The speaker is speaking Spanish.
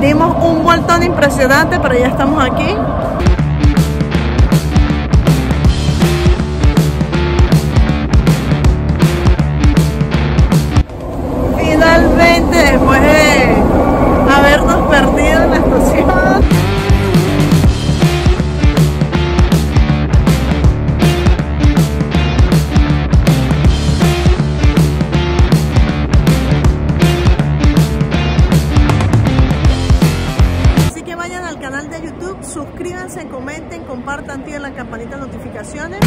Dimos un vueltón impresionante, pero ya estamos aquí. Canal de YouTube, suscríbanse, comenten, compartan, tienen la campanita de notificaciones.